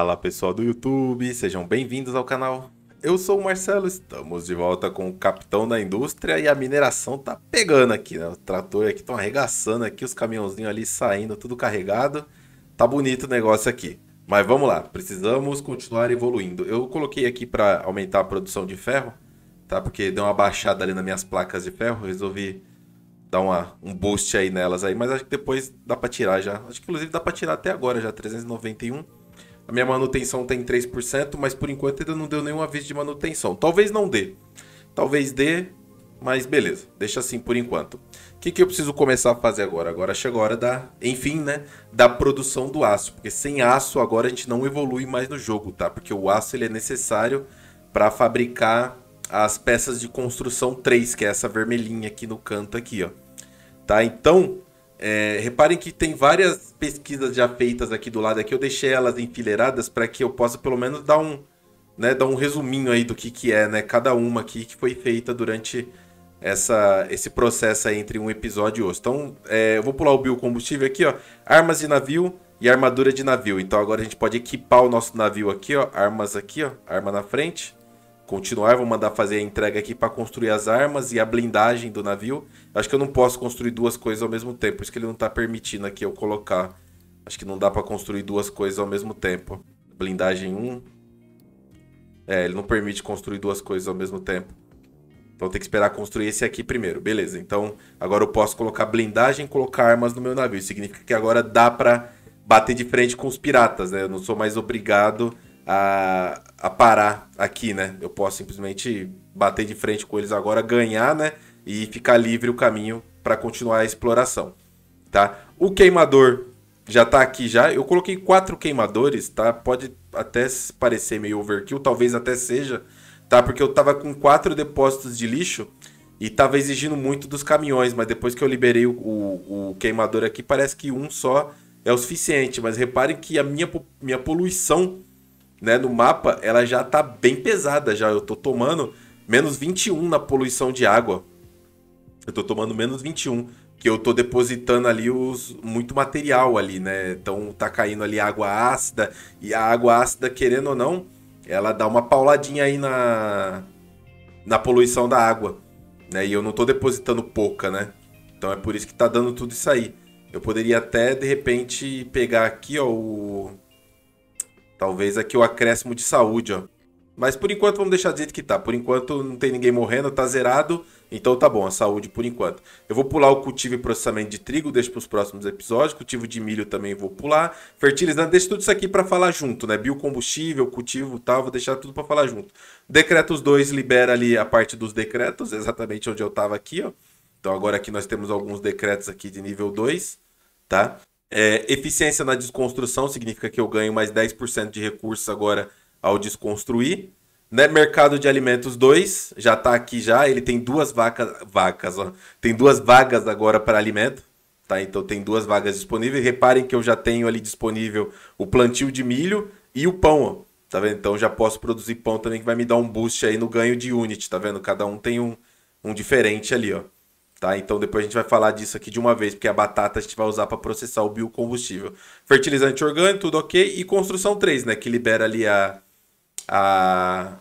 Fala pessoal do YouTube, sejam bem-vindos ao canal. Eu sou o Marcelo, estamos de volta com o Capitão da Indústria e a mineração tá pegando aqui, né? O trator aqui estão arregaçando aqui, os caminhãozinhos ali saindo, tudo carregado. Tá bonito o negócio aqui. Mas vamos lá, precisamos continuar evoluindo. Eu coloquei aqui para aumentar a produção de ferro, tá? Porque deu uma baixada ali nas minhas placas de ferro, resolvi dar uma, um boost aí nelas aí, mas acho que depois dá para tirar já. Acho que inclusive dá para tirar até agora já, 391. A minha manutenção tem 3%, mas por enquanto ainda não deu nenhum aviso de manutenção. Talvez não dê. Talvez dê, mas beleza. Deixa assim por enquanto. O que, que eu preciso começar a fazer agora? Agora chegou a hora da, enfim, né, da produção do aço, porque sem aço agora a gente não evolui mais no jogo, tá? Porque o aço ele é necessário para fabricar as peças de construção 3, que é essa vermelhinha aqui no canto aqui, ó. Tá? Então, é, reparem que tem várias pesquisas já feitas aqui do lado aqui, eu deixei elas enfileiradas para que eu possa pelo menos dar um, né, dar um resuminho aí do que que é, né, cada uma aqui que foi feita durante essa, esse processo aí entre um episódio e outro. Então, é, eu vou pular o biocombustível aqui, ó, armas de navio e armadura de navio. Então agora a gente pode equipar o nosso navio aqui, ó, armas aqui, ó, arma na frente, continuar, vou mandar fazer a entrega aqui para construir as armas e a blindagem do navio. Acho que eu não posso construir duas coisas ao mesmo tempo, por isso que ele não está permitindo aqui eu colocar. Acho que não dá para construir duas coisas ao mesmo tempo. Blindagem 1. É, ele não permite construir duas coisas ao mesmo tempo. Então tem que esperar construir esse aqui primeiro. Beleza, então agora eu posso colocar blindagem e colocar armas no meu navio. Significa que agora dá para bater de frente com os piratas, né? Eu não sou mais obrigado a, a parar aqui, né? Eu posso simplesmente bater de frente com eles agora, ganhar, né? E ficar livre o caminho para continuar a exploração, tá? O queimador já tá aqui já. Eu coloquei quatro queimadores, tá? Pode até parecer meio overkill, talvez até seja, tá? Porque eu tava com quatro depósitos de lixo e tava exigindo muito dos caminhões, mas depois que eu liberei o, o, o queimador aqui, parece que um só é o suficiente. Mas reparem que a minha, minha poluição né, no mapa, ela já tá bem pesada já. Eu tô tomando menos 21 na poluição de água. Eu tô tomando menos 21, que eu tô depositando ali os muito material ali, né? Então tá caindo ali água ácida e a água ácida, querendo ou não, ela dá uma pauladinha aí na na poluição da água, né? E eu não tô depositando pouca, né? Então é por isso que tá dando tudo isso aí. Eu poderia até de repente pegar aqui, ó, o Talvez aqui o acréscimo de saúde, ó. Mas por enquanto vamos deixar do jeito que tá. Por enquanto não tem ninguém morrendo, tá zerado. Então tá bom, a saúde por enquanto. Eu vou pular o cultivo e processamento de trigo, deixo para os próximos episódios. Cultivo de milho também vou pular. Fertilizante, deixo tudo isso aqui para falar junto, né? Biocombustível, cultivo e tal, vou deixar tudo para falar junto. Decretos 2 libera ali a parte dos decretos, exatamente onde eu tava aqui, ó. Então agora aqui nós temos alguns decretos aqui de nível 2, tá? É, eficiência na desconstrução significa que eu ganho mais 10% de recursos agora ao desconstruir. Né? Mercado de alimentos 2, já está aqui já, ele tem duas vacas, vacas ó, tem duas vagas agora para alimento. Tá? Então tem duas vagas disponíveis. Reparem que eu já tenho ali disponível o plantio de milho e o pão. Ó. Tá vendo? Então já posso produzir pão também que vai me dar um boost aí no ganho de unit, tá vendo? Cada um tem um, um diferente ali, ó. Tá? Então depois a gente vai falar disso aqui de uma vez, porque a batata a gente vai usar para processar o biocombustível. Fertilizante orgânico, tudo ok. E construção 3, né? Que libera ali a. a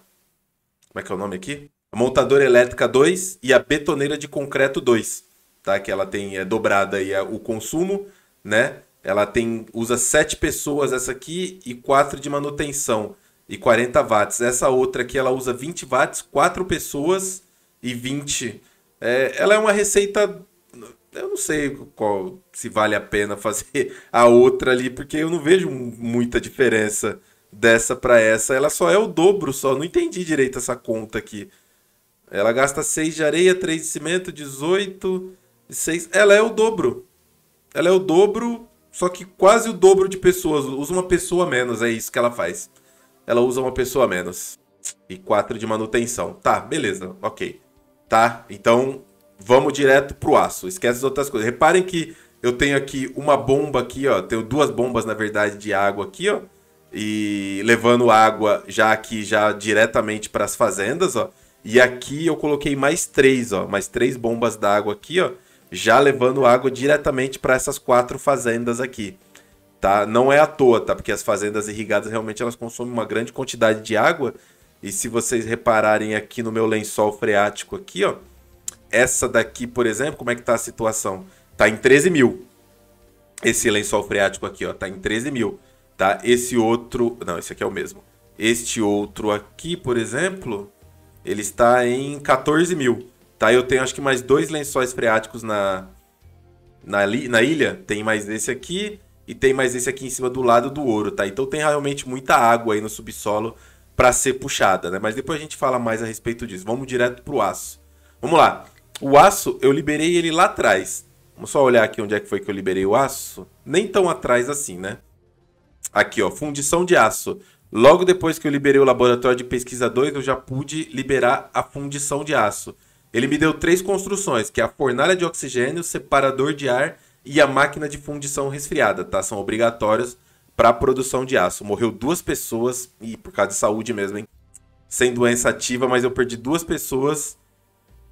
como é que é o nome aqui? A montadora elétrica 2 e a betoneira de concreto 2. Tá? Que ela tem é, dobrada aí o consumo, né? Ela tem usa 7 pessoas essa aqui e 4 de manutenção e 40 watts. Essa outra aqui ela usa 20 watts, 4 pessoas e 20 é, ela é uma receita. Eu não sei qual se vale a pena fazer a outra ali, porque eu não vejo muita diferença dessa para essa. Ela só é o dobro, só. Não entendi direito essa conta aqui. Ela gasta 6 de areia, 3 de cimento, 18, 6. Ela é o dobro. Ela é o dobro, só que quase o dobro de pessoas. Usa uma pessoa menos, é isso que ela faz. Ela usa uma pessoa menos. E 4 de manutenção. Tá, beleza, ok tá? Então, vamos direto pro aço. Esquece as outras coisas. Reparem que eu tenho aqui uma bomba aqui, ó. Tenho duas bombas, na verdade, de água aqui, ó. E levando água já aqui, já diretamente para as fazendas, ó. E aqui eu coloquei mais três, ó. Mais três bombas d'água aqui, ó. Já levando água diretamente para essas quatro fazendas aqui. tá? Não é à toa, tá? Porque as fazendas irrigadas realmente elas consomem uma grande quantidade de água. E se vocês repararem aqui no meu lençol freático aqui, ó, essa daqui, por exemplo, como é que tá a situação? Tá em 13 mil. Esse lençol freático aqui, ó, tá em 13 mil, tá? Esse outro, não, esse aqui é o mesmo. Este outro aqui, por exemplo, ele está em 14 mil, tá? Eu tenho acho que mais dois lençóis freáticos na, na, na ilha. Tem mais esse aqui e tem mais esse aqui em cima do lado do ouro, tá? Então tem realmente muita água aí no subsolo para ser puxada, né? Mas depois a gente fala mais a respeito disso. Vamos direto pro aço. Vamos lá. O aço, eu liberei ele lá atrás. Vamos só olhar aqui onde é que foi que eu liberei o aço. Nem tão atrás assim, né? Aqui, ó, fundição de aço. Logo depois que eu liberei o laboratório de pesquisa 2, eu já pude liberar a fundição de aço. Ele me deu três construções, que é a fornalha de oxigênio, separador de ar e a máquina de fundição resfriada, tá? São obrigatórios para produção de aço. Morreu duas pessoas, e por causa de saúde mesmo, hein? Sem doença ativa, mas eu perdi duas pessoas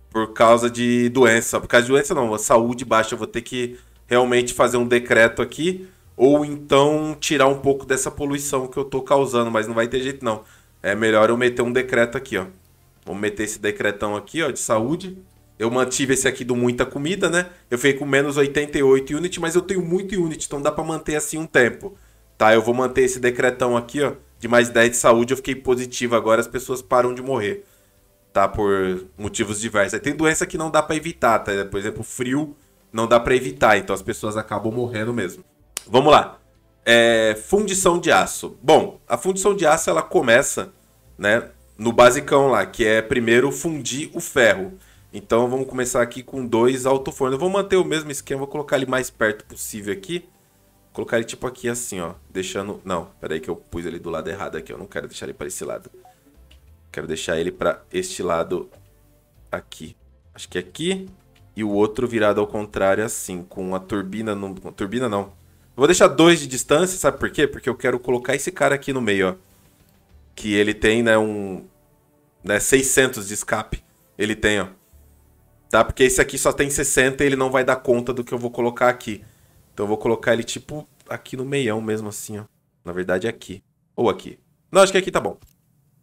por causa de doença. Por causa de doença não, saúde baixa. Eu vou ter que realmente fazer um decreto aqui, ou então tirar um pouco dessa poluição que eu tô causando, mas não vai ter jeito não. É melhor eu meter um decreto aqui, ó. Vamos meter esse decretão aqui, ó, de saúde. Eu mantive esse aqui do muita comida, né? Eu fiquei com menos 88 unit, mas eu tenho muito unit, então dá para manter assim um tempo. Tá, eu vou manter esse decretão aqui, ó, de mais 10 de saúde. Eu fiquei positivo agora, as pessoas param de morrer. Tá, por motivos diversos. Aí tem doença que não dá para evitar, tá? Por exemplo, frio não dá para evitar, então as pessoas acabam morrendo mesmo. Vamos lá. É, fundição de aço. Bom, a fundição de aço ela começa, né, no basicão lá, que é primeiro fundir o ferro. Então vamos começar aqui com dois alto-forno. Eu vou manter o mesmo esquema, vou colocar ele mais perto possível aqui. Colocar ele tipo aqui assim, ó. Deixando... Não, peraí que eu pus ele do lado errado aqui. Eu não quero deixar ele para esse lado. Quero deixar ele para este lado aqui. Acho que aqui. E o outro virado ao contrário assim, com a turbina... No... Turbina não. Eu vou deixar dois de distância, sabe por quê? Porque eu quero colocar esse cara aqui no meio, ó. Que ele tem, né, um... Né, 600 de escape. Ele tem, ó tá? Porque esse aqui só tem 60 e ele não vai dar conta do que eu vou colocar aqui. Então eu vou colocar ele tipo aqui no meião mesmo assim, ó. Na verdade é aqui. Ou aqui. Não, acho que aqui tá bom.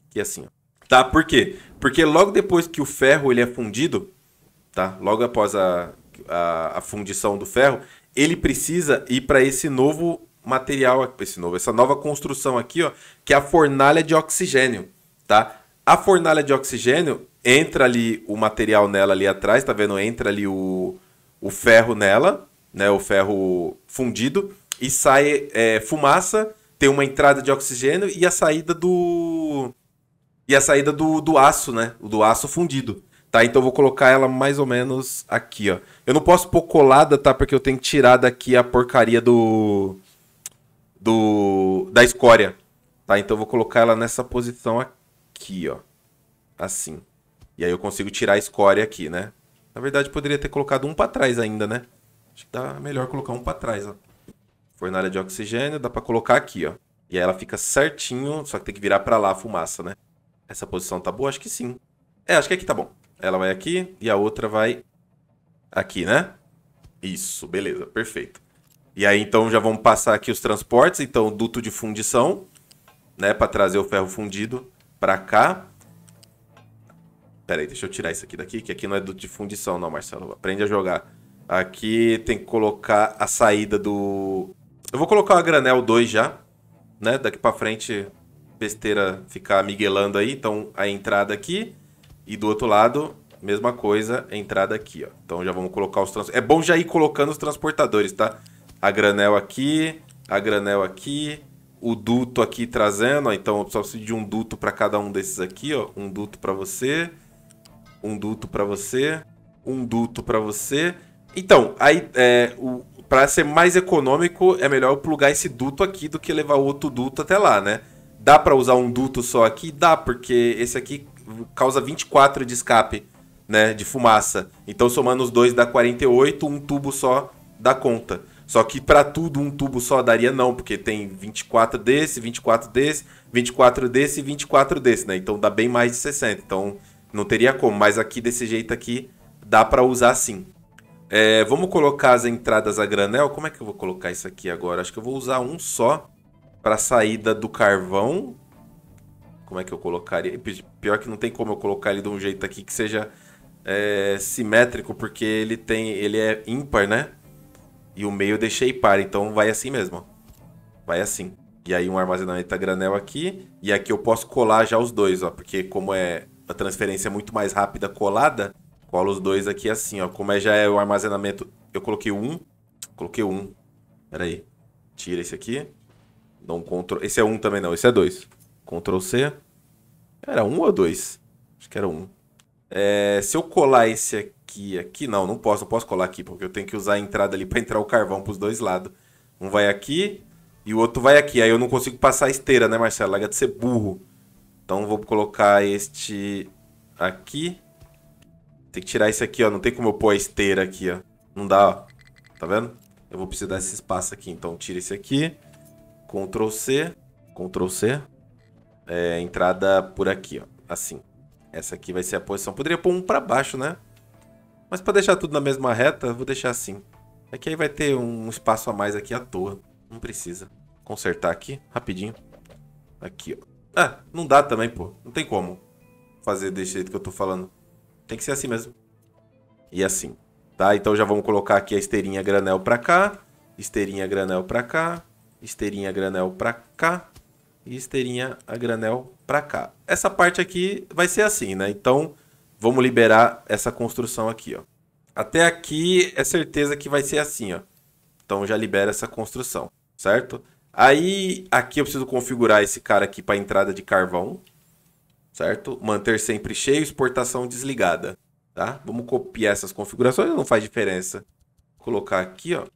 Aqui assim, ó. Tá? Por quê? Porque logo depois que o ferro ele é fundido, tá? Logo após a, a, a fundição do ferro, ele precisa ir para esse novo material, esse novo, essa nova construção aqui, ó, que é a fornalha de oxigênio, tá? A fornalha de oxigênio, entra ali o material nela ali atrás, tá vendo? Entra ali o, o ferro nela, né? O ferro fundido e sai é, fumaça, tem uma entrada de oxigênio e a saída do e a saída do, do aço, né? Do aço fundido. Tá, então eu vou colocar ela mais ou menos aqui, ó. Eu não posso pôr colada, tá? Porque eu tenho que tirar daqui a porcaria do do da escória. Tá? Então eu vou colocar ela nessa posição aqui, ó. Assim. E aí eu consigo tirar a escória aqui, né? Na verdade, poderia ter colocado um para trás ainda, né? Acho que dá melhor colocar um para trás, ó. Fornalha de oxigênio, dá para colocar aqui, ó. E aí ela fica certinho, só que tem que virar para lá a fumaça, né? Essa posição tá boa? Acho que sim. É, acho que aqui tá bom. Ela vai aqui e a outra vai aqui, né? Isso, beleza, perfeito. E aí então já vamos passar aqui os transportes, então duto de fundição, né, para trazer o ferro fundido para cá. Pera aí, deixa eu tirar isso aqui daqui, que aqui não é do de fundição não, Marcelo. Aprende a jogar. Aqui tem que colocar a saída do... Eu vou colocar o granel 2 já, né? Daqui pra frente, besteira ficar miguelando aí. Então, a entrada aqui. E do outro lado, mesma coisa, a entrada aqui, ó. Então já vamos colocar os... Trans... É bom já ir colocando os transportadores, tá? A granel aqui, a granel aqui, o duto aqui trazendo, ó. Então eu preciso de um duto para cada um desses aqui, ó. Um duto para você um duto para você, um duto para você. Então, aí, é, para ser mais econômico, é melhor eu plugar esse duto aqui do que levar o outro duto até lá, né? Dá para usar um duto só aqui? Dá, porque esse aqui causa 24 de escape, né, de fumaça. Então, somando os dois dá 48, um tubo só dá conta. Só que para tudo um tubo só daria não, porque tem 24 desse, 24 desse, 24 desse e 24 desse, né? Então dá bem mais de 60. Então não teria como, mas aqui desse jeito aqui dá para usar sim. É, vamos colocar as entradas a granel. Como é que eu vou colocar isso aqui agora? Acho que eu vou usar um só para saída do carvão. Como é que eu colocaria? Pior que não tem como eu colocar ele de um jeito aqui que seja é, simétrico, porque ele tem, ele é ímpar, né? E o meio eu deixei par, então vai assim mesmo. Vai assim. E aí um armazenamento a granel aqui. E aqui eu posso colar já os dois, ó. Porque como é a transferência é muito mais rápida colada, colo os dois aqui assim, ó. Como é, já é o armazenamento... Eu coloquei um. Coloquei um. Pera aí. Tira esse aqui. Dá um Ctrl... Esse é um também não, esse é dois. Ctrl C. Era um ou dois? Acho que era um. É, se eu colar esse aqui, aqui não, não posso, não posso colar aqui, porque eu tenho que usar a entrada ali para entrar o carvão para os dois lados. Um vai aqui e o outro vai aqui. Aí eu não consigo passar a esteira, né, Marcelo? Larga de ser burro. Então vou colocar este aqui. Tem que tirar esse aqui, ó. Não tem como eu pôr a esteira aqui, ó. Não dá, ó. Tá vendo? Eu vou precisar desse espaço aqui. Então tira esse aqui. Ctrl C. Ctrl C. É, entrada por aqui, ó. Assim. Essa aqui vai ser a posição. Poderia pôr um para baixo, né? Mas para deixar tudo na mesma reta, vou deixar assim. É que aí vai ter um espaço a mais aqui à toa. Não precisa. Consertar aqui, rapidinho. Aqui, ó. Ah, não dá também, pô. Não tem como fazer desse jeito que eu tô falando. Tem que ser assim mesmo. E assim. Tá? Então já vamos colocar aqui a esteirinha granel pra cá. Esteirinha granel pra cá. Esteirinha granel pra cá e esteirinha a granel para cá. Essa parte aqui vai ser assim, né? Então, vamos liberar essa construção aqui, ó. Até aqui é certeza que vai ser assim, ó. Então já libera essa construção, certo? Aí, aqui eu preciso configurar esse cara aqui para entrada de carvão, certo? Manter sempre cheio, exportação desligada, tá? Vamos copiar essas configurações, não faz diferença. Vou colocar aqui, ó.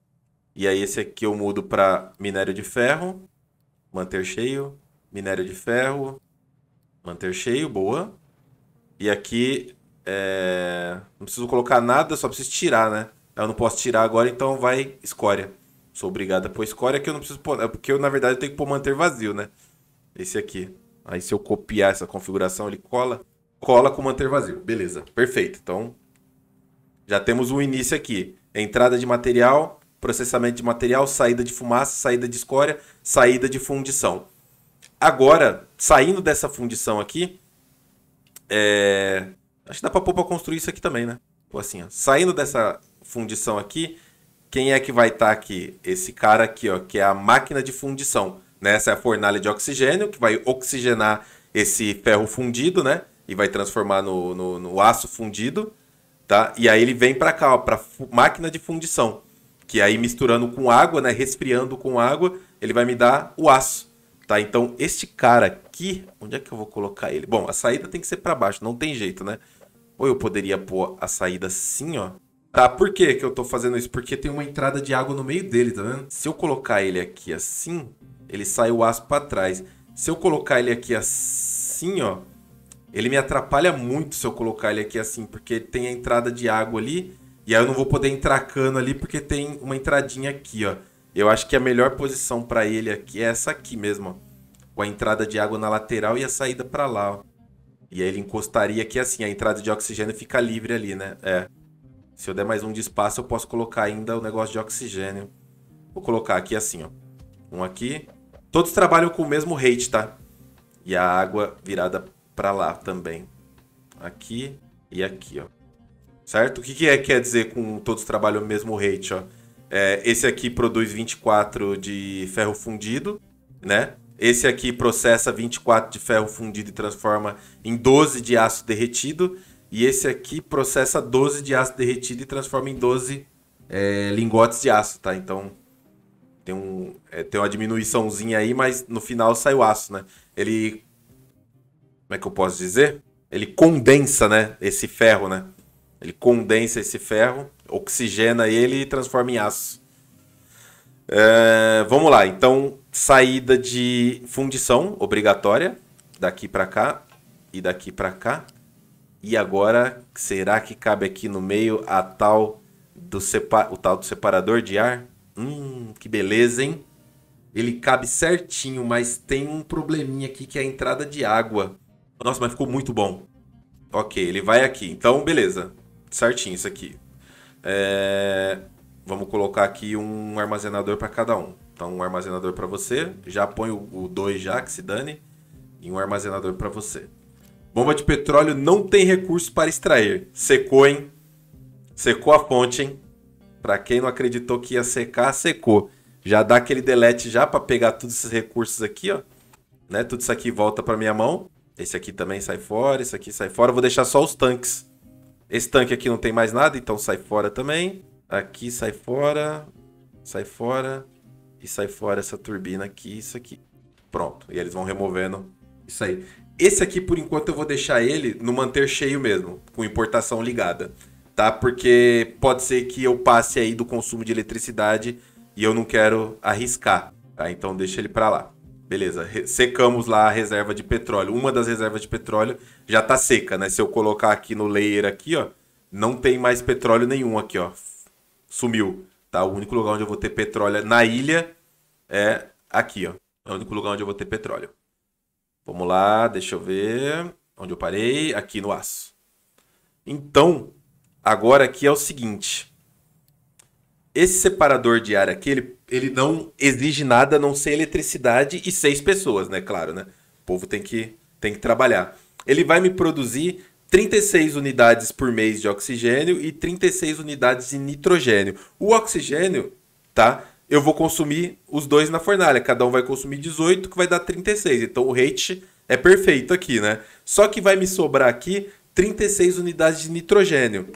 E aí esse aqui eu mudo para minério de ferro manter cheio, minério de ferro, manter cheio, boa. E aqui é... não preciso colocar nada, só preciso tirar, né? Eu não posso tirar agora, então vai escória. Sou obrigado a pôr escória que eu não preciso pôr, é porque eu na verdade eu tenho que pôr manter vazio, né? Esse aqui. Aí se eu copiar essa configuração, ele cola, cola com manter vazio. Beleza, perfeito. Então já temos um início aqui. Entrada de material, processamento de material, saída de fumaça, saída de escória, saída de fundição. Agora, saindo dessa fundição aqui, é... acho que dá para pôr para construir isso aqui também, né? Pô, assim, ó. saindo dessa fundição aqui, quem é que vai estar tá aqui? Esse cara aqui, ó, que é a máquina de fundição. Né? Essa é a fornalha de oxigênio, que vai oxigenar esse ferro fundido, né? E vai transformar no, no, no aço fundido, tá? E aí ele vem para cá, para máquina de fundição que aí misturando com água, né, resfriando com água, ele vai me dar o aço, tá? Então, este cara aqui, onde é que eu vou colocar ele? Bom, a saída tem que ser para baixo, não tem jeito, né? Ou eu poderia pôr a saída assim, ó. Tá, por que que eu tô fazendo isso? Porque tem uma entrada de água no meio dele, tá vendo? Se eu colocar ele aqui assim, ele sai o aço para trás. Se eu colocar ele aqui assim, ó, ele me atrapalha muito se eu colocar ele aqui assim, porque tem a entrada de água ali e aí eu não vou poder entrar cano ali porque tem uma entradinha aqui, ó. Eu acho que a melhor posição para ele aqui é essa aqui mesmo, ó. Com a entrada de água na lateral e a saída para lá, ó. E aí ele encostaria aqui assim, a entrada de oxigênio fica livre ali, né? É. Se eu der mais um de espaço, eu posso colocar ainda o negócio de oxigênio. Vou colocar aqui assim, ó. Um aqui. Todos trabalham com o mesmo rate, tá? E a água virada para lá também. Aqui e aqui, ó certo? O que, que é, quer dizer com todos trabalham o mesmo rate? Ó? É, esse aqui produz 24 de ferro fundido, né? Esse aqui processa 24 de ferro fundido e transforma em 12 de aço derretido. E esse aqui processa 12 de aço derretido e transforma em 12 é, lingotes de aço, tá? Então tem, um, é, tem uma diminuiçãozinha aí, mas no final sai o aço, né? Ele. Como é que eu posso dizer? Ele condensa, né? Esse ferro, né? Ele condensa esse ferro, oxigena ele e transforma em aço. É, vamos lá, então saída de fundição obrigatória daqui para cá e daqui para cá. E agora, será que cabe aqui no meio a tal do o tal do separador de ar? Hum, que beleza, hein? Ele cabe certinho, mas tem um probleminha aqui que é a entrada de água. Nossa, mas ficou muito bom. Ok, ele vai aqui. Então, beleza certinho isso aqui. É... Vamos colocar aqui um armazenador para cada um. Então, um armazenador para você. Já põe o 2 já, que se dane. E um armazenador para você. Bomba de petróleo não tem recurso para extrair. Secou, hein? Secou a fonte, hein? Para quem não acreditou que ia secar, secou. Já dá aquele delete já para pegar todos esses recursos aqui, ó. Né? Tudo isso aqui volta para minha mão. Esse aqui também sai fora, esse aqui sai fora. vou deixar só os tanques. Esse tanque aqui não tem mais nada, então sai fora também. Aqui sai fora, sai fora e sai fora essa turbina aqui, isso aqui. Pronto. E eles vão removendo isso aí. Esse aqui, por enquanto, eu vou deixar ele no manter cheio mesmo, com importação ligada, tá? Porque pode ser que eu passe aí do consumo de eletricidade e eu não quero arriscar, tá? Então deixa ele para lá. Beleza, secamos lá a reserva de petróleo. Uma das reservas de petróleo já tá seca, né? Se eu colocar aqui no layer aqui, ó, não tem mais petróleo nenhum aqui, ó. Sumiu, tá? O único lugar onde eu vou ter petróleo na ilha é aqui, ó. É o único lugar onde eu vou ter petróleo. Vamos lá, deixa eu ver onde eu parei. Aqui no aço. Então, agora aqui é o seguinte. Esse separador de ar aqui, ele, ele não exige nada a não ser eletricidade e seis pessoas, né? Claro, né? O povo tem que, tem que trabalhar. Ele vai me produzir 36 unidades por mês de oxigênio e 36 unidades de nitrogênio. O oxigênio, tá? eu vou consumir os dois na fornalha. Cada um vai consumir 18, que vai dar 36. Então o rate é perfeito aqui, né? Só que vai me sobrar aqui 36 unidades de nitrogênio.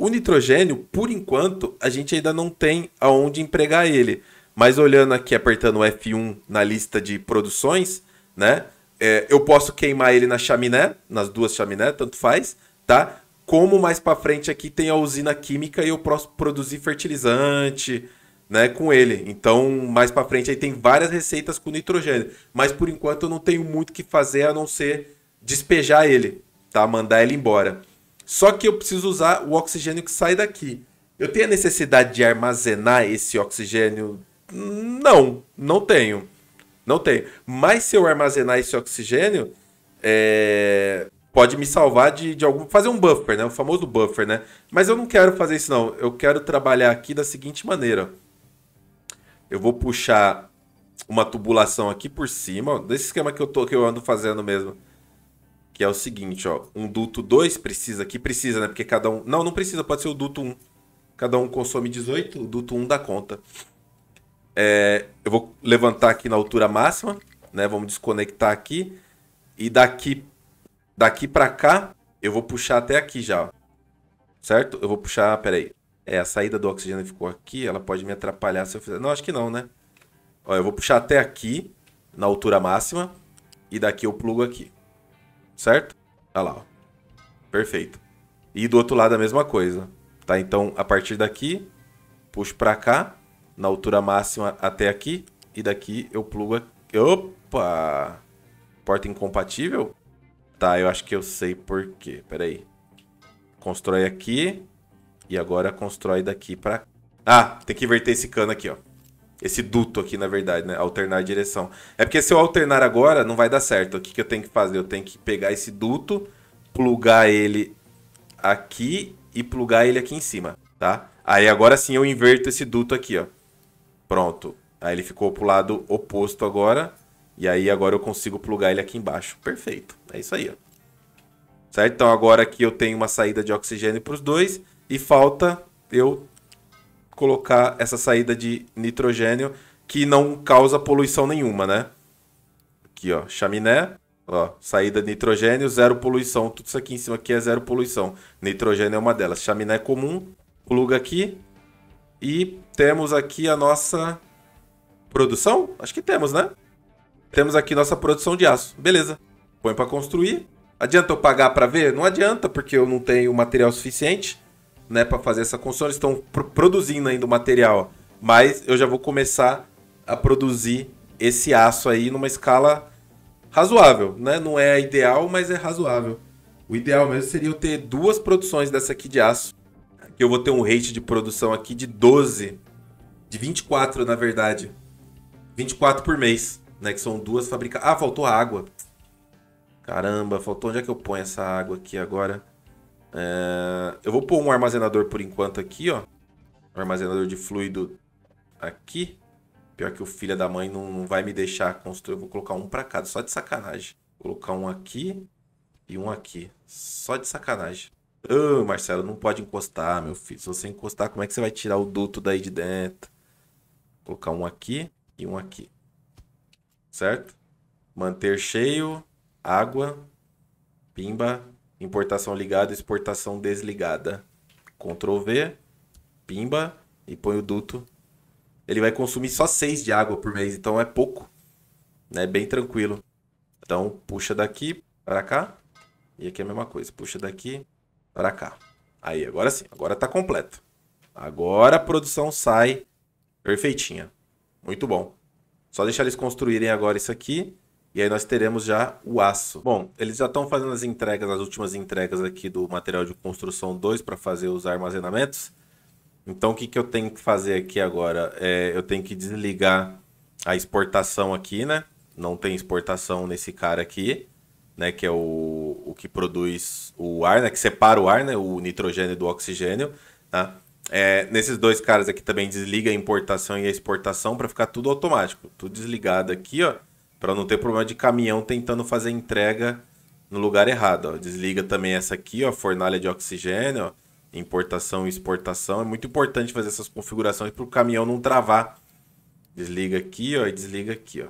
O nitrogênio, por enquanto, a gente ainda não tem aonde empregar ele. Mas olhando aqui, apertando o F1 na lista de produções, né? É, eu posso queimar ele na chaminé, nas duas chaminé, tanto faz, tá? Como mais para frente aqui tem a usina química e eu posso produzir fertilizante, né, com ele. Então, mais para frente aí tem várias receitas com nitrogênio, mas por enquanto eu não tenho muito que fazer a não ser despejar ele, tá? Mandar ele embora. Só que eu preciso usar o oxigênio que sai daqui. Eu tenho a necessidade de armazenar esse oxigênio? Não, não tenho. Não tenho. Mas se eu armazenar esse oxigênio, é... pode me salvar de, de algum. Fazer um buffer, né? O famoso buffer, né? Mas eu não quero fazer isso, não. Eu quero trabalhar aqui da seguinte maneira. Eu vou puxar uma tubulação aqui por cima, desse esquema que eu, tô, que eu ando fazendo mesmo. Que é o seguinte, ó. Um duto 2 precisa, aqui precisa, né? Porque cada um... Não, não precisa, pode ser o duto 1. Cada um consome 18, o duto 1 dá conta. É, eu vou levantar aqui na altura máxima, né? Vamos desconectar aqui. E daqui, daqui para cá, eu vou puxar até aqui já, ó. Certo? Eu vou puxar, peraí. É, a saída do oxigênio ficou aqui, ela pode me atrapalhar se eu fizer... Não, acho que não, né? Ó, eu vou puxar até aqui, na altura máxima, e daqui eu plugo aqui. Certo? Olha lá, ó. Perfeito. E do outro lado a mesma coisa. Tá? Então, a partir daqui, puxo pra cá, na altura máxima até aqui, e daqui eu plugo aqui. Opa! Porta incompatível? Tá, eu acho que eu sei por quê. Pera aí. Constrói aqui. E agora constrói daqui para... Ah, tem que inverter esse cano aqui, ó. Esse duto aqui, na verdade, né? Alternar a direção. É porque se eu alternar agora, não vai dar certo. O que, que eu tenho que fazer? Eu tenho que pegar esse duto, plugar ele aqui e plugar ele aqui em cima, tá? Aí agora sim eu inverto esse duto aqui, ó. Pronto. Aí ele ficou pro lado oposto agora. E aí agora eu consigo plugar ele aqui embaixo. Perfeito. É isso aí, ó. Certo? Então agora aqui eu tenho uma saída de oxigênio para os dois e falta eu colocar essa saída de nitrogênio que não causa poluição nenhuma, né? Aqui, ó, chaminé, ó, saída de nitrogênio, zero poluição. Tudo isso aqui em cima aqui é zero poluição. Nitrogênio é uma delas. Chaminé comum, pluga aqui e temos aqui a nossa produção? Acho que temos, né? Temos aqui nossa produção de aço. Beleza. Põe para construir. Adianta eu pagar para ver? Não adianta, porque eu não tenho material suficiente né, para fazer essa construção. Eles estão pr produzindo ainda o material, mas eu já vou começar a produzir esse aço aí numa escala razoável, né? Não é ideal, mas é razoável. O ideal mesmo seria eu ter duas produções dessa aqui de aço. Que eu vou ter um rate de produção aqui de 12, de 24 na verdade. 24 por mês, né? Que são duas fabricadas. Ah, faltou água. Caramba, faltou onde é que eu ponho essa água aqui agora? É, eu vou pôr um armazenador por enquanto aqui, ó. Um armazenador de fluido aqui. Pior que o filho da mãe não, não vai me deixar construir. Eu vou colocar um pra cá, só de sacanagem. Vou colocar um aqui e um aqui. Só de sacanagem. Ô, oh, Marcelo, não pode encostar, meu filho. Se você encostar, como é que você vai tirar o duto daí de dentro? Vou colocar um aqui e um aqui. Certo? Manter cheio, água, pimba, importação ligada, exportação desligada. Ctrl V, pimba e põe o duto. Ele vai consumir só 6 de água por mês, então é pouco. Né? Bem tranquilo. Então puxa daqui para cá. E aqui é a mesma coisa. Puxa daqui para cá. Aí, agora sim. Agora está completo. Agora a produção sai perfeitinha. Muito bom. Só deixar eles construírem agora isso aqui. E aí nós teremos já o aço. Bom, eles já estão fazendo as entregas, as últimas entregas aqui do material de construção 2 para fazer os armazenamentos. Então o que, que eu tenho que fazer aqui agora? É, eu tenho que desligar a exportação aqui, né? Não tem exportação nesse cara aqui, né? Que é o, o que produz o ar, né? Que separa o ar, né? O nitrogênio do oxigênio, tá? É, nesses dois caras aqui também desliga a importação e a exportação para ficar tudo automático. Tudo desligado aqui, ó para não ter problema de caminhão tentando fazer entrega no lugar errado. Ó. Desliga também essa aqui, ó, fornalha de oxigênio, ó, importação e exportação. É muito importante fazer essas configurações para o caminhão não travar. Desliga aqui, ó, e desliga aqui, ó.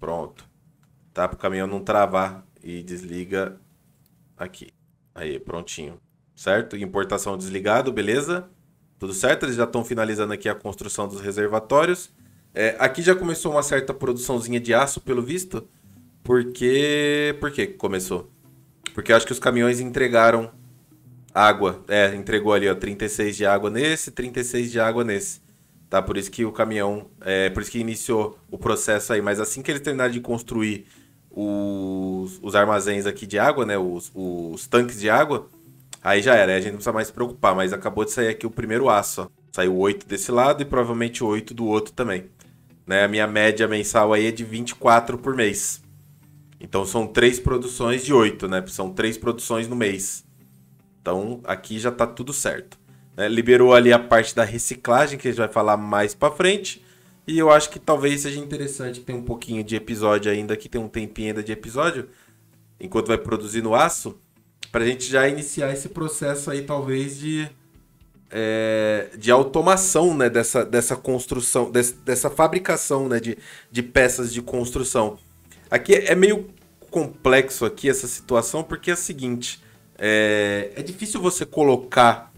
Pronto. Tá? Para o caminhão não travar e desliga aqui. Aí, prontinho. Certo? Importação desligado, beleza? Tudo certo? Eles já estão finalizando aqui a construção dos reservatórios. É, aqui já começou uma certa produçãozinha de aço, pelo visto. Porque. Por que começou? Porque acho que os caminhões entregaram água. É, entregou ali, ó, 36 de água nesse, 36 de água nesse. Tá? Por isso que o caminhão. É, por isso que iniciou o processo aí. Mas assim que eles terminarem de construir os, os armazéns aqui de água, né? Os, os tanques de água, aí já era. Aí a gente não precisa mais se preocupar. Mas acabou de sair aqui o primeiro aço, ó. Saiu 8 desse lado e provavelmente 8 do outro também. Né? A minha média mensal aí é de 24 por mês. Então são três produções de 8, né? São três produções no mês. Então aqui já está tudo certo. Né? Liberou ali a parte da reciclagem, que a gente vai falar mais para frente. E eu acho que talvez seja interessante ter um pouquinho de episódio ainda, que tem um tempinho ainda de episódio, enquanto vai produzir no aço, para a gente já iniciar esse processo aí, talvez, de é, de automação né, dessa, dessa construção, desse, dessa fabricação né, de, de peças de construção. Aqui é meio complexo aqui essa situação, porque é o seguinte, é, é difícil você colocar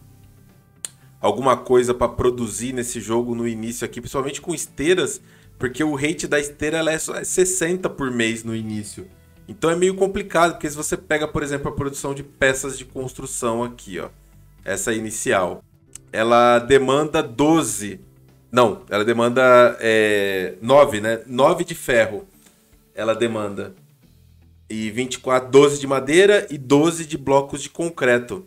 alguma coisa para produzir nesse jogo no início aqui, principalmente com esteiras, porque o rate da esteira ela é 60 por mês no início. Então é meio complicado, porque se você pega, por exemplo, a produção de peças de construção aqui, ó, essa inicial, ela demanda 12. Não, ela demanda é, 9, né? 9 de ferro. Ela demanda. E 24, 12 de madeira e 12 de blocos de concreto.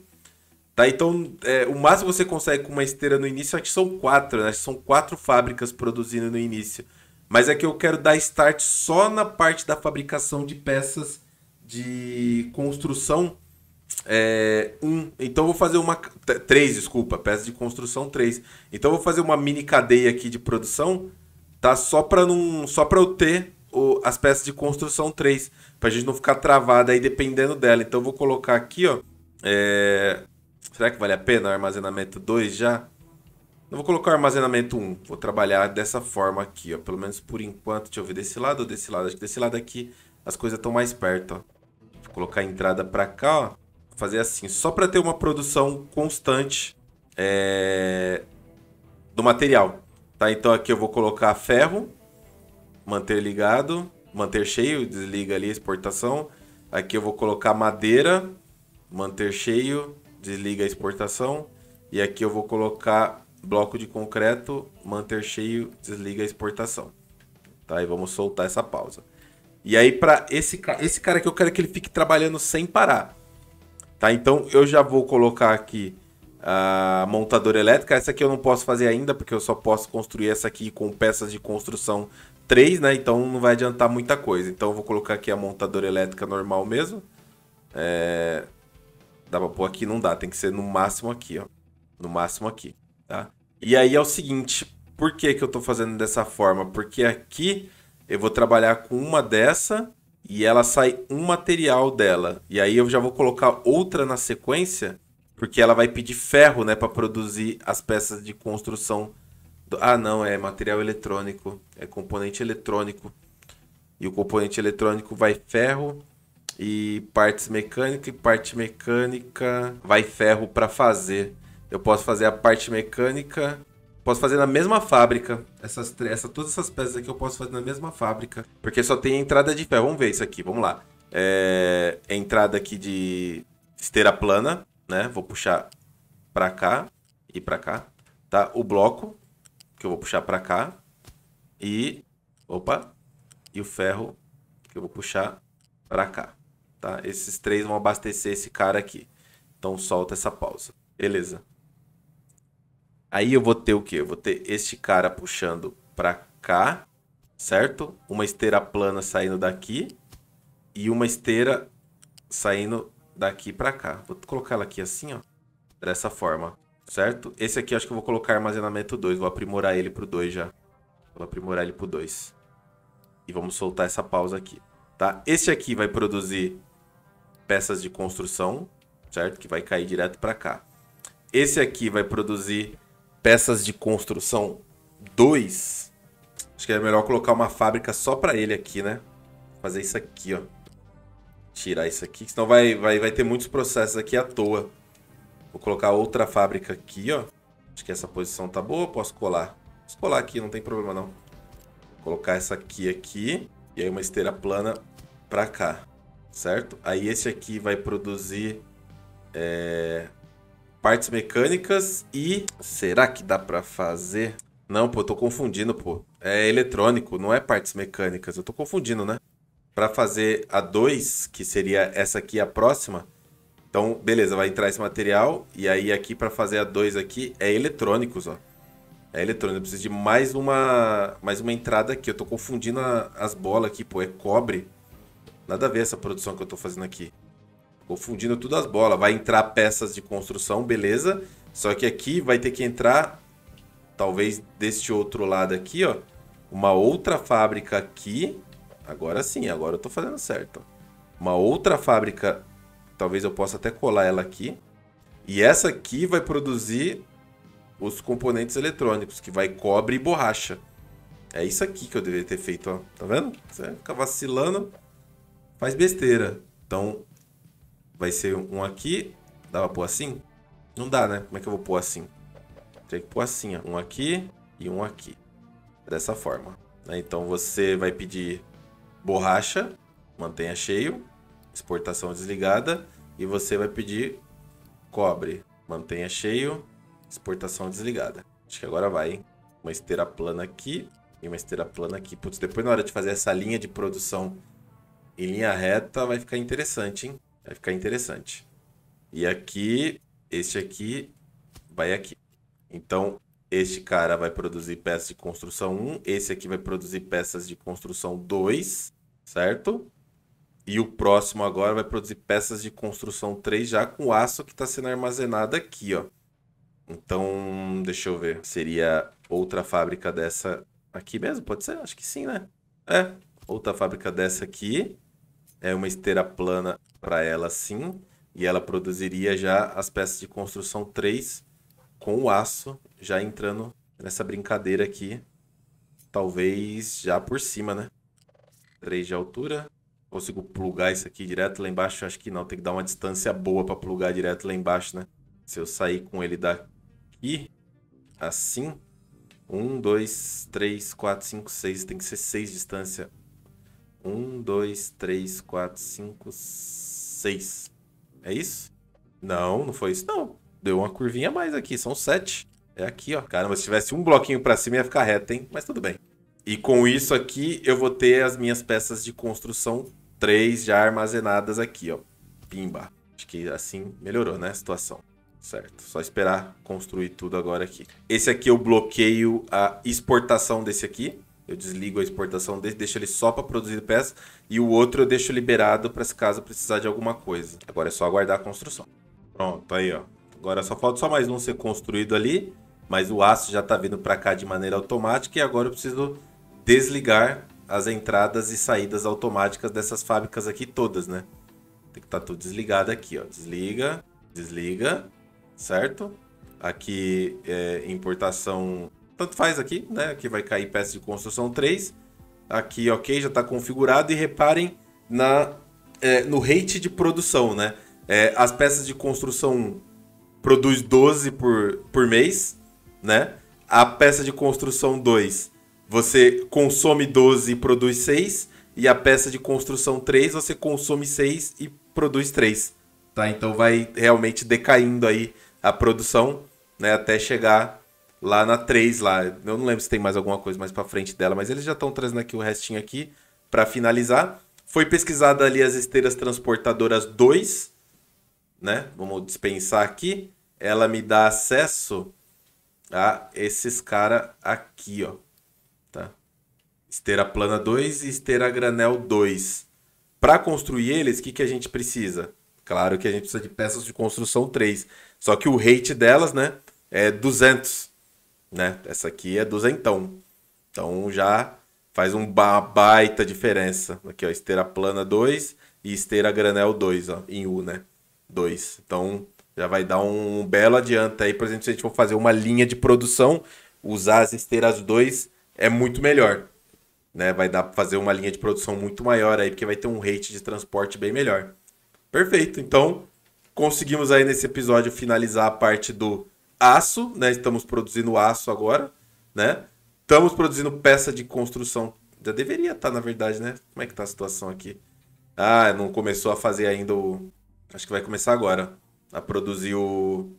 Tá? Então, é, o máximo que você consegue com uma esteira no início, acho que são quatro, né? São quatro fábricas produzindo no início. Mas é que eu quero dar start só na parte da fabricação de peças de construção é, um. Então vou fazer uma. Três, desculpa. Peça de construção três. Então vou fazer uma mini cadeia aqui de produção. Tá? Só para não. Só para eu ter o, as peças de construção três. Pra gente não ficar travada aí dependendo dela. Então vou colocar aqui, ó. É... Será que vale a pena armazenamento 2 já? Eu vou colocar armazenamento 1. Vou trabalhar dessa forma aqui, ó. Pelo menos por enquanto. Deixa eu ver desse lado ou desse lado. Acho que desse lado aqui as coisas estão mais perto, ó. Vou colocar a entrada pra cá, ó fazer assim, só para ter uma produção constante é, do material. Tá? Então aqui eu vou colocar ferro, manter ligado, manter cheio, desliga ali a exportação. Aqui eu vou colocar madeira, manter cheio, desliga a exportação. E aqui eu vou colocar bloco de concreto, manter cheio, desliga a exportação. Tá? E vamos soltar essa pausa. E aí para esse, esse cara que eu quero que ele fique trabalhando sem parar. Tá? Então eu já vou colocar aqui a montadora elétrica. Essa aqui eu não posso fazer ainda, porque eu só posso construir essa aqui com peças de construção 3, né? Então não vai adiantar muita coisa. Então eu vou colocar aqui a montadora elétrica normal mesmo. É... Dá pra pôr aqui? Não dá, tem que ser no máximo aqui, ó. No máximo aqui, tá? E aí é o seguinte, por que que eu tô fazendo dessa forma? Porque aqui eu vou trabalhar com uma dessa e ela sai um material dela. E aí eu já vou colocar outra na sequência, porque ela vai pedir ferro, né, para produzir as peças de construção. Do... Ah, não, é material eletrônico, é componente eletrônico. E o componente eletrônico vai ferro e partes mecânicas e parte mecânica vai ferro para fazer. Eu posso fazer a parte mecânica Posso fazer na mesma fábrica. Essas, essa, todas essas peças aqui eu posso fazer na mesma fábrica. Porque só tem entrada de ferro. Vamos ver isso aqui, vamos lá. É, entrada aqui de esteira plana, né? Vou puxar pra cá e pra cá. Tá? O bloco, que eu vou puxar pra cá. E... Opa! E o ferro, que eu vou puxar pra cá. Tá? Esses três vão abastecer esse cara aqui. Então solta essa pausa. Beleza. Aí eu vou ter o quê? Eu vou ter este cara puxando para cá, certo? Uma esteira plana saindo daqui e uma esteira saindo daqui para cá. Vou colocar ela aqui assim, ó, dessa forma, certo? Esse aqui eu acho que eu vou colocar armazenamento 2, vou aprimorar ele pro 2 já. Vou aprimorar ele pro 2. E vamos soltar essa pausa aqui, tá? Esse aqui vai produzir peças de construção, certo? Que vai cair direto para cá. Esse aqui vai produzir peças de construção 2. Acho que é melhor colocar uma fábrica só para ele aqui, né? Fazer isso aqui, ó. Tirar isso aqui, senão vai, vai, vai ter muitos processos aqui à toa. Vou colocar outra fábrica aqui, ó. Acho que essa posição tá boa, posso colar. Posso colar aqui, não tem problema não. Vou colocar essa aqui aqui. E aí uma esteira plana pra cá, certo? Aí esse aqui vai produzir é, partes mecânicas e... Será que dá pra fazer? Não, pô, eu tô confundindo, pô. É eletrônico, não é partes mecânicas. Eu tô confundindo, né? Pra fazer a 2, que seria essa aqui a próxima... Então, beleza, vai entrar esse material. E aí aqui pra fazer a 2 aqui é eletrônicos, ó. É eletrônico. Eu preciso de mais uma, mais uma entrada aqui. Eu tô confundindo a, as bolas aqui, pô. É cobre. Nada a ver essa produção que eu tô fazendo aqui. Confundindo tudo as bolas. Vai entrar peças de construção, beleza. Só que aqui vai ter que entrar, talvez deste outro lado aqui, ó. Uma outra fábrica aqui. Agora sim, agora eu tô fazendo certo. Uma outra fábrica, talvez eu possa até colar ela aqui. E essa aqui vai produzir os componentes eletrônicos, que vai cobre e borracha. É isso aqui que eu deveria ter feito, ó. Tá vendo? Você fica vacilando, faz besteira. Então, vai ser um aqui. Dá pra pôr assim? Não dá, né? Como é que eu vou pôr assim? Tem que pôr assim, ó. Um aqui e um aqui. Dessa forma. Né? Então você vai pedir borracha, mantenha cheio, exportação desligada. E você vai pedir cobre, mantenha cheio, exportação desligada. Acho que agora vai, hein? Uma esteira plana aqui e uma esteira plana aqui. Putz, depois na hora de fazer essa linha de produção em linha reta vai ficar interessante, hein? Vai ficar interessante. E aqui, este aqui vai aqui. Então, este cara vai produzir peças de construção 1, esse aqui vai produzir peças de construção 2, certo? E o próximo agora vai produzir peças de construção 3 já com o aço que está sendo armazenado aqui, ó. Então, deixa eu ver. Seria outra fábrica dessa aqui mesmo? Pode ser? Acho que sim, né? É, outra fábrica dessa aqui. É uma esteira plana para ela sim, e ela produziria já as peças de construção 3 com o aço já entrando nessa brincadeira aqui, talvez já por cima, né? 3 de altura. Consigo plugar isso aqui direto lá embaixo? Acho que não, tem que dar uma distância boa para plugar direto lá embaixo, né? Se eu sair com ele daqui, assim, 1, 2, 3, 4, 5, 6, tem que ser 6 distância. 1, 2, 3, 4, 5, 6. 6. É isso? Não, não foi isso não. Deu uma curvinha a mais aqui, são 7. É aqui, ó. Caramba, se tivesse um bloquinho para cima ia ficar reto, hein? Mas tudo bem. E com isso aqui, eu vou ter as minhas peças de construção 3 já armazenadas aqui, ó. Pimba. Acho que assim melhorou, né, a situação. Certo, só esperar construir tudo agora aqui. Esse aqui eu bloqueio a exportação desse aqui. Eu desligo a exportação dele, deixo ele só para produzir peças. E o outro eu deixo liberado para se caso precisar de alguma coisa. Agora é só aguardar a construção. Pronto, aí, ó. Agora só falta só mais um ser construído ali, mas o aço já tá vindo para cá de maneira automática e agora eu preciso desligar as entradas e saídas automáticas dessas fábricas aqui todas, né? Tem que estar tá tudo desligado aqui, ó. Desliga, desliga, certo? Aqui é importação, tanto faz aqui, né? Aqui vai cair peça de construção 3. Aqui, ok, já está configurado. E reparem na, é, no rate de produção, né? É, as peças de construção 1 produz 12 por, por mês, né? A peça de construção 2 você consome 12 e produz 6. E a peça de construção 3 você consome 6 e produz 3. Tá? Então vai realmente decaindo aí a produção, né? Até chegar lá na 3 lá. Eu não lembro se tem mais alguma coisa mais para frente dela, mas eles já estão trazendo aqui o restinho aqui para finalizar. Foi pesquisada ali as esteiras transportadoras 2, né? Vamos dispensar aqui. Ela me dá acesso a esses cara aqui, ó. Tá? Esteira plana 2 e esteira granel 2. Para construir eles, o que, que a gente precisa? Claro que a gente precisa de peças de construção 3. Só que o rate delas, né, é 200, né? Essa aqui é duzentão. Então já faz um ba baita diferença. Aqui, ó, esteira plana 2 e esteira granel 2, ó, em U, né? 2. Então já vai dar um belo adianto aí, por exemplo, se a gente for fazer uma linha de produção, usar as esteiras 2 é muito melhor. Né? Vai dar para fazer uma linha de produção muito maior aí, porque vai ter um rate de transporte bem melhor. Perfeito. Então, conseguimos aí nesse episódio finalizar a parte do aço, né? Estamos produzindo aço agora, né? Estamos produzindo peça de construção. Já deveria estar, tá, na verdade, né? Como é que tá a situação aqui? Ah, não começou a fazer ainda o. Acho que vai começar agora. A produzir o...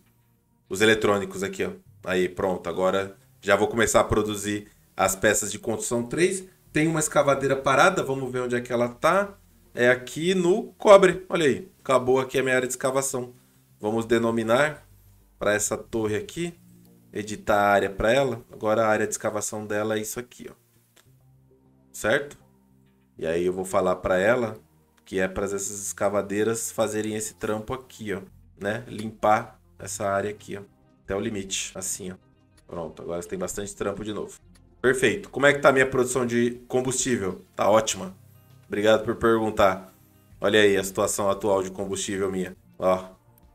os eletrônicos aqui, ó. Aí, pronto. Agora já vou começar a produzir as peças de construção 3. Tem uma escavadeira parada, vamos ver onde é que ela tá. É aqui no cobre. Olha aí, acabou aqui a minha área de escavação. Vamos denominar para essa torre aqui, editar a área para ela. Agora a área de escavação dela é isso aqui, ó. Certo? E aí eu vou falar para ela que é para essas escavadeiras fazerem esse trampo aqui, ó, né? Limpar essa área aqui, ó, até o limite, assim, ó. Pronto, agora tem bastante trampo de novo. Perfeito. Como é que tá a minha produção de combustível? Tá ótima. Obrigado por perguntar. Olha aí a situação atual de combustível minha. Ó,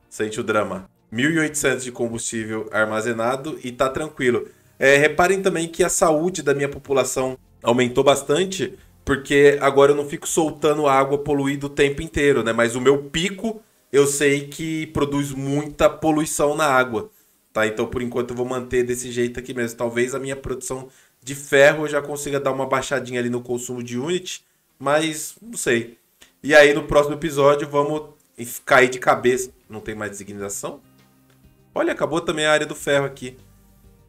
sente o drama. 1.800 de combustível armazenado e tá tranquilo. É, reparem também que a saúde da minha população aumentou bastante, porque agora eu não fico soltando água poluída o tempo inteiro, né? Mas o meu pico eu sei que produz muita poluição na água, tá? Então por enquanto eu vou manter desse jeito aqui mesmo. Talvez a minha produção de ferro eu já consiga dar uma baixadinha ali no consumo de unit, mas não sei. E aí no próximo episódio vamos cair de cabeça. Não tem mais designação? Olha, acabou também a área do ferro aqui.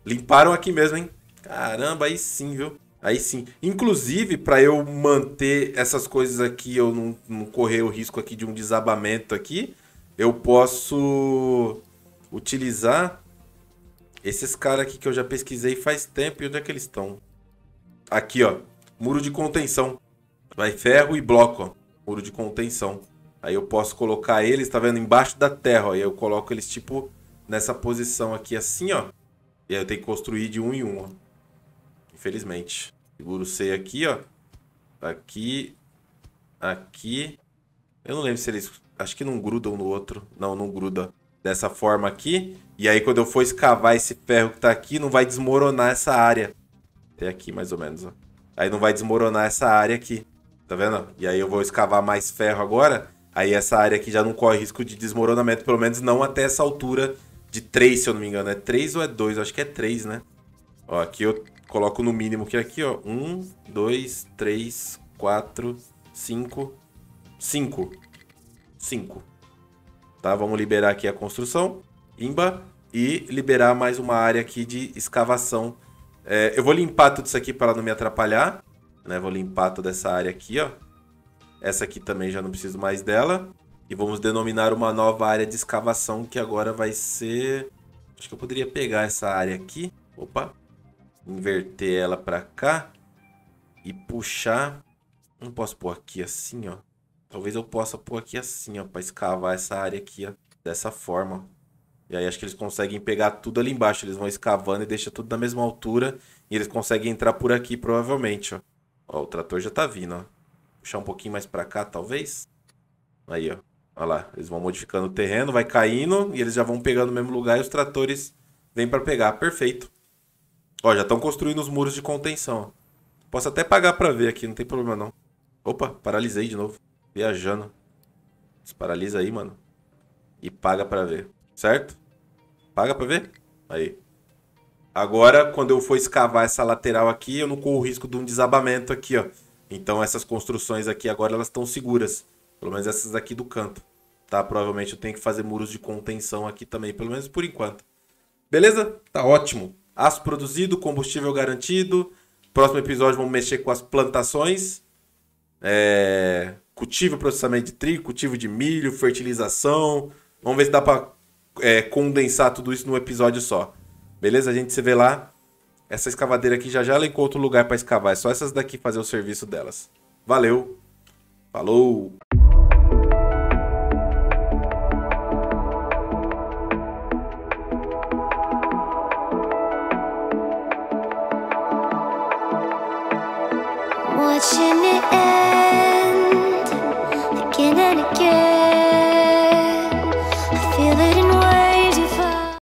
Limparam aqui mesmo, hein? Caramba, aí sim, viu? Aí sim. Inclusive, para eu manter essas coisas aqui, eu não, não correr o risco aqui de um desabamento aqui, eu posso utilizar esses caras aqui que eu já pesquisei faz tempo, e onde é que eles estão? Aqui, ó. Muro de contenção. Vai ferro e bloco, ó. Muro de contenção. Aí eu posso colocar eles, tá vendo? Embaixo da terra, ó. Aí eu coloco eles, tipo, nessa posição aqui, assim, ó. E aí eu tenho que construir de um em um, ó. Infelizmente. Seguro C aqui, ó. Aqui. Aqui. Eu não lembro se eles... Acho que não grudam no outro. Não, não gruda dessa forma aqui. E aí quando eu for escavar esse ferro que tá aqui, não vai desmoronar essa área. Até aqui mais ou menos, ó. Aí não vai desmoronar essa área aqui. Tá vendo? E aí eu vou escavar mais ferro agora. Aí essa área aqui já não corre risco de desmoronamento, pelo menos não até essa altura de 3, se eu não me engano. É 3 ou é 2? Acho que é 3, né? Ó, aqui eu coloco no mínimo que aqui, ó. 1, 2, 3, 4, 5, 5. 5 tá? Vamos liberar aqui a construção, imba, e liberar mais uma área aqui de escavação. É, eu vou limpar tudo isso aqui para não me atrapalhar, né? Vou limpar toda essa área aqui, ó. Essa aqui também já não preciso mais dela. E vamos denominar uma nova área de escavação que agora vai ser... Acho que eu poderia pegar essa área aqui. Opa. Inverter ela para cá. E puxar... Não posso pôr aqui assim, ó. Talvez eu possa pôr aqui assim, ó, para escavar essa área aqui, ó. Dessa forma. E aí acho que eles conseguem pegar tudo ali embaixo. Eles vão escavando e deixa tudo na mesma altura. E eles conseguem entrar por aqui, provavelmente, ó. Ó, o trator já tá vindo, ó. Puxar um pouquinho mais pra cá, talvez. Aí, ó. Olha lá. Eles vão modificando o terreno, vai caindo. E eles já vão pegando no mesmo lugar e os tratores vêm pra pegar. Perfeito. Ó, já estão construindo os muros de contenção. Posso até pagar pra ver aqui, não tem problema não. Opa, paralisei de novo. Viajando. Desparalisa aí, mano. E paga pra ver. Certo? Paga pra ver? Aí. Agora, quando eu for escavar essa lateral aqui, eu não corro o risco de um desabamento aqui, ó. Então essas construções aqui agora elas estão seguras. Pelo menos essas daqui do canto. Tá? Provavelmente eu tenho que fazer muros de contenção aqui também, pelo menos por enquanto. Beleza? Tá ótimo. Aço produzido, combustível garantido. Próximo episódio vamos mexer com as plantações. É... Cultivo, processamento de trigo, cultivo de milho, fertilização. Vamos ver se dá para é, condensar tudo isso num episódio só. Beleza? A gente se vê lá. Essa escavadeira aqui já já ela encontra um lugar para escavar. É só essas daqui fazer o serviço delas. Valeu. Falou. Again.